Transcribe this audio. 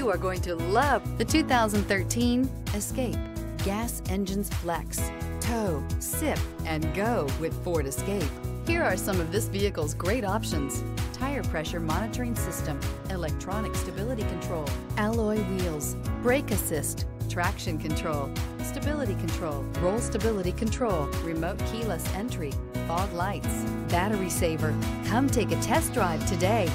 You are going to love the 2013 Escape. Gas engines flex, tow, sip, and go with Ford Escape. Here are some of this vehicle's great options. Tire pressure monitoring system, electronic stability control, alloy wheels, brake assist, traction control, stability control, roll stability control, remote keyless entry, fog lights, battery saver. Come take a test drive today.